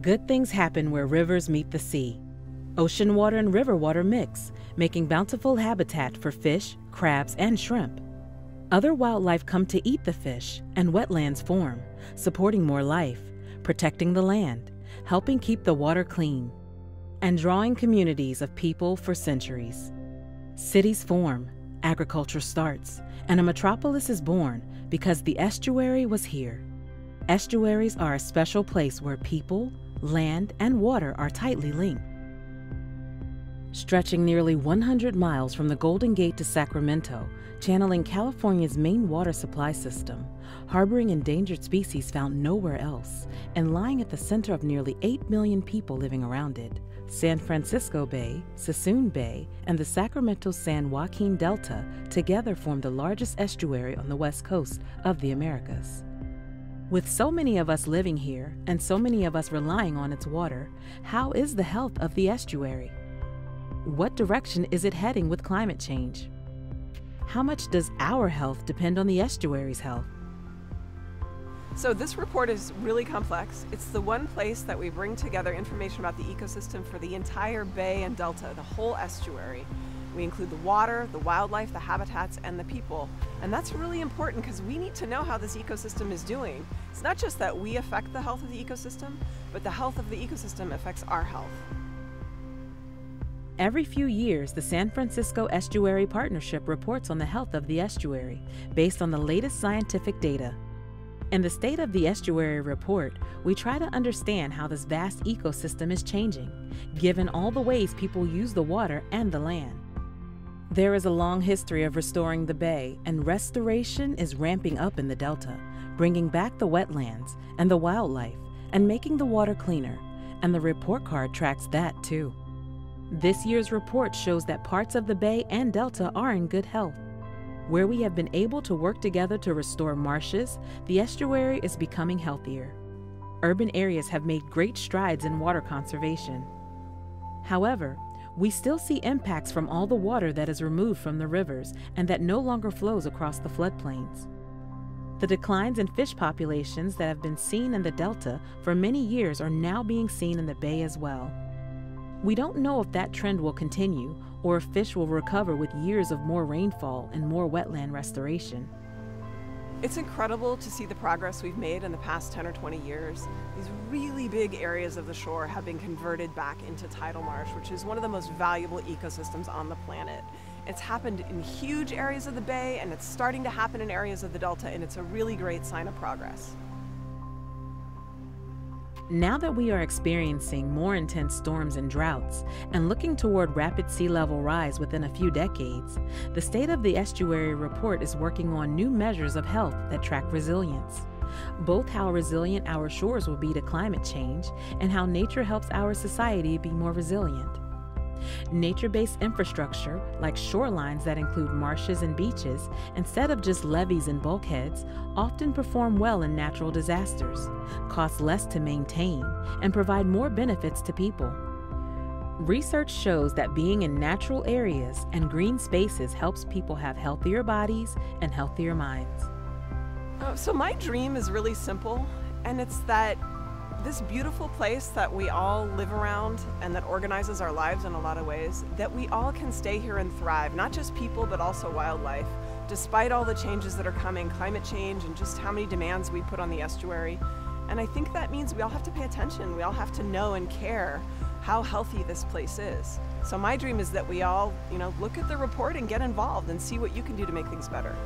Good things happen where rivers meet the sea. Ocean water and river water mix, making bountiful habitat for fish, crabs, and shrimp. Other wildlife come to eat the fish, and wetlands form, supporting more life, protecting the land, helping keep the water clean, and drawing communities of people for centuries. Cities form, agriculture starts, and a metropolis is born because the estuary was here. Estuaries are a special place where people, land, and water are tightly linked. Stretching nearly 100 miles from the Golden Gate to Sacramento, channeling California's main water supply system, harboring endangered species found nowhere else, and lying at the center of nearly 8 million people living around it, San Francisco Bay, Suisun Bay, and the Sacramento San Joaquin Delta together form the largest estuary on the west coast of the Americas. With so many of us living here and so many of us relying on its water, how is the health of the estuary? What direction is it heading with climate change? How much does our health depend on the estuary's health? So this report is really complex. It's the one place that we bring together information about the ecosystem for the entire bay and delta, the whole estuary. We include the water, the wildlife, the habitats, and the people. And that's really important because we need to know how this ecosystem is doing. It's not just that we affect the health of the ecosystem, but the health of the ecosystem affects our health. Every few years, the San Francisco Estuary Partnership reports on the health of the estuary based on the latest scientific data. In the State of the Estuary report, we try to understand how this vast ecosystem is changing, given all the ways people use the water and the land. There is a long history of restoring the bay, and restoration is ramping up in the Delta, bringing back the wetlands and the wildlife, and making the water cleaner, and the report card tracks that too. This year's report shows that parts of the bay and delta are in good health. Where we have been able to work together to restore marshes, the estuary is becoming healthier. Urban areas have made great strides in water conservation. However, we still see impacts from all the water that is removed from the rivers and that no longer flows across the floodplains. The declines in fish populations that have been seen in the delta for many years are now being seen in the bay as well. We don't know if that trend will continue or if fish will recover with years of more rainfall and more wetland restoration. It's incredible to see the progress we've made in the past 10 or 20 years. These really big areas of the shore have been converted back into tidal marsh, which is one of the most valuable ecosystems on the planet. It's happened in huge areas of the bay and it's starting to happen in areas of the delta and it's a really great sign of progress. Now that we are experiencing more intense storms and droughts and looking toward rapid sea level rise within a few decades, the State of the Estuary report is working on new measures of health that track resilience. Both how resilient our shores will be to climate change and how nature helps our society be more resilient. Nature based infrastructure, like shorelines that include marshes and beaches, instead of just levees and bulkheads, often perform well in natural disasters, cost less to maintain, and provide more benefits to people. Research shows that being in natural areas and green spaces helps people have healthier bodies and healthier minds. Uh, so, my dream is really simple, and it's that this beautiful place that we all live around and that organizes our lives in a lot of ways, that we all can stay here and thrive, not just people, but also wildlife. Despite all the changes that are coming, climate change and just how many demands we put on the estuary. And I think that means we all have to pay attention. We all have to know and care how healthy this place is. So my dream is that we all, you know, look at the report and get involved and see what you can do to make things better.